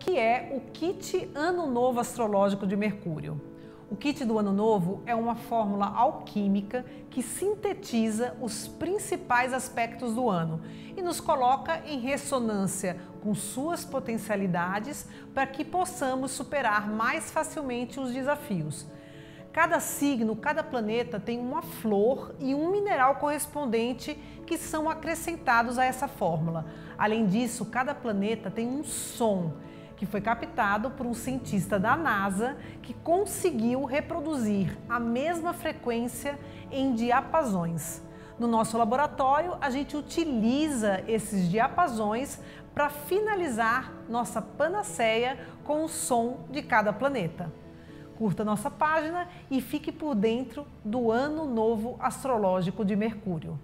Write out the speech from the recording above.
que é o kit Ano Novo Astrológico de Mercúrio. O kit do Ano Novo é uma fórmula alquímica que sintetiza os principais aspectos do ano e nos coloca em ressonância com suas potencialidades para que possamos superar mais facilmente os desafios. Cada signo, cada planeta tem uma flor e um mineral correspondente que são acrescentados a essa fórmula. Além disso, cada planeta tem um som que foi captado por um cientista da NASA que conseguiu reproduzir a mesma frequência em diapasões. No nosso laboratório, a gente utiliza esses diapasões para finalizar nossa panaceia com o som de cada planeta. Curta nossa página e fique por dentro do Ano Novo Astrológico de Mercúrio.